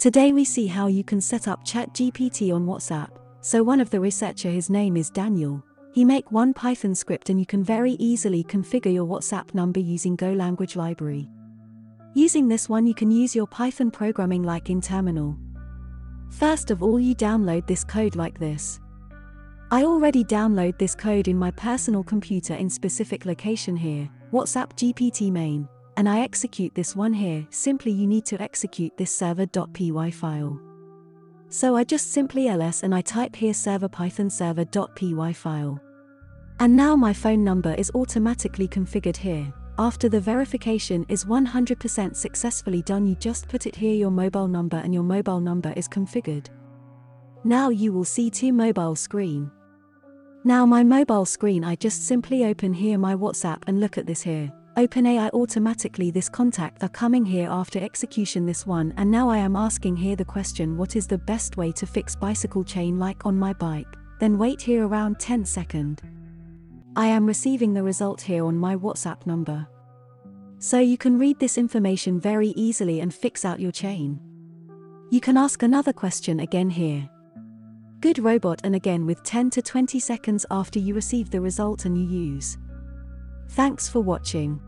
Today we see how you can set up ChatGPT on WhatsApp. So one of the researcher his name is Daniel. He make one Python script and you can very easily configure your WhatsApp number using Go language library. Using this one you can use your Python programming like in terminal. First of all you download this code like this. I already download this code in my personal computer in specific location here, WhatsApp GPT main, and I execute this one here, simply you need to execute this server.py file. So I just simply ls and I type here server python server.py file. And now my phone number is automatically configured here. After the verification is 100% successfully done you just put it here your mobile number and your mobile number is configured. Now you will see two mobile screen. Now my mobile screen I just simply open here my WhatsApp and look at this here. OpenAI automatically this contact are coming here after execution this one and now I am asking here the question what is the best way to fix bicycle chain like on my bike, then wait here around 10 second. I am receiving the result here on my WhatsApp number. So you can read this information very easily and fix out your chain. You can ask another question again here. Good robot and again with 10 to 20 seconds after you receive the result and you use. Thanks for watching.